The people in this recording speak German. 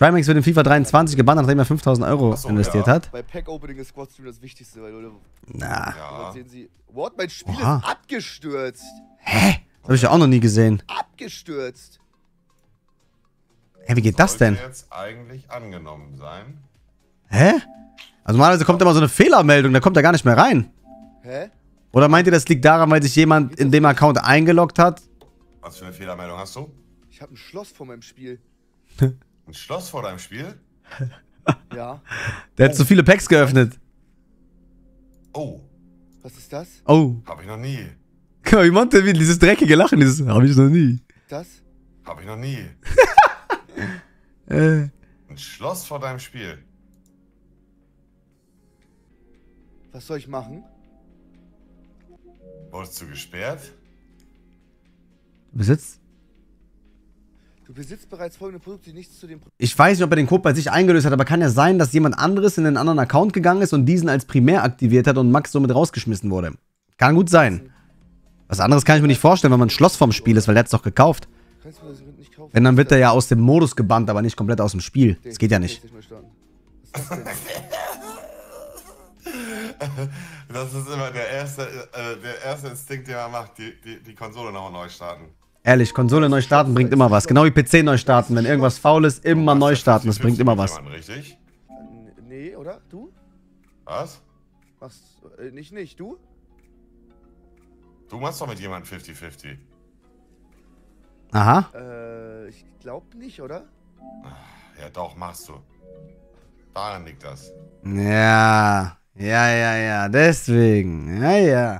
Trimax wird in FIFA 23 gebannt, nachdem er 5000 Euro so, investiert ja. hat. Bei Pack-Opening ist Squad Stream das Wichtigste, weil Leute, Na, Ja. sehen sie. What? Mein Spiel Oha. ist abgestürzt. hä? Das habe ich ja auch noch nie gesehen. Abgestürzt. Hä, wie geht das denn? Sollte jetzt eigentlich angenommen sein. Hä? Also normalerweise kommt immer so eine Fehlermeldung, da kommt er gar nicht mehr rein. Hä? Oder meint ihr, das liegt daran, weil sich jemand in dem Account eingeloggt hat? Was für eine Fehlermeldung hast du? Ich habe ein Schloss vor meinem Spiel. Ein Schloss vor deinem Spiel? Ja. Der hat so viele Packs geöffnet. Oh, Was ist das? Oh. hab ich noch nie. Guck mal, wie Monte wie dieses dreckige Lachen, dieses habe ich noch nie. Das? Hab ich noch nie. Äh. Ein Schloss vor deinem Spiel. Was soll ich machen? Wurdest du gesperrt? Du besitzt? Du besitzt bereits folgende Produkte, die nichts zu dem Pro Ich weiß nicht, ob er den Code bei sich eingelöst hat, aber kann ja sein, dass jemand anderes in einen anderen Account gegangen ist und diesen als primär aktiviert hat und Max somit rausgeschmissen wurde. Kann gut sein. Was anderes kann ich mir nicht vorstellen, wenn man ein Schloss vom Spiel ist, weil der hat's doch gekauft. Kannst du mir das nicht kaufen? Wenn, dann wird er ja aus dem Modus gebannt, aber nicht komplett aus dem Spiel. Das geht ja nicht. Das ist immer der erste, äh, der erste Instinkt, den man macht, die, die, die Konsole nochmal neu starten. Ehrlich, Konsole neu starten bringt immer was. Genau wie PC neu starten. Wenn irgendwas faul ist, immer neu starten. Das 50-50 bringt immer was. Richtig? Nee, oder? Du? Was? Machst äh, nicht, nicht. Du? Du machst doch mit jemandem 50-50. Aha. Äh, ich glaube nicht, oder? Ja, doch, machst du. Daran liegt das. Ja. Ja, ja, ja. Deswegen. Ja, ja.